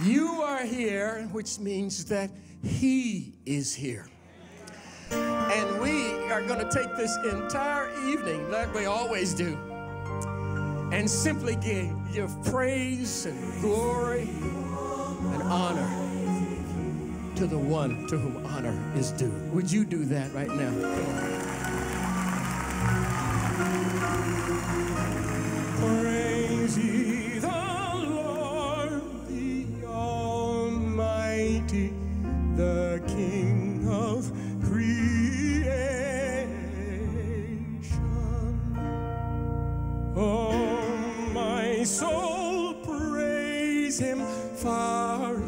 You are here, which means that He is here. And we are going to take this entire evening, like we always do, and simply give, give praise and glory and honor to the one to whom honor is due. Would you do that right now? The King of creation. Oh, my soul, praise him, for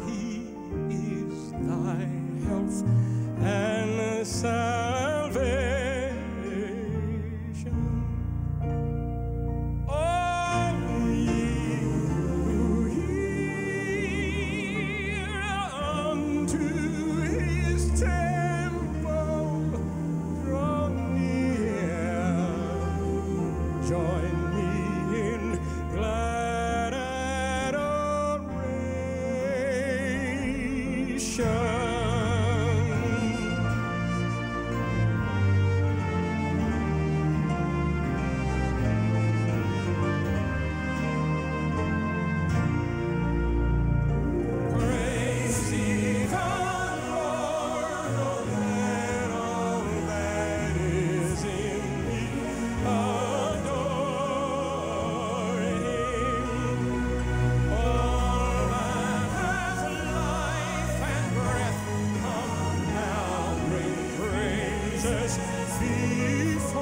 Jesus before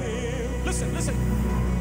him. Listen, listen.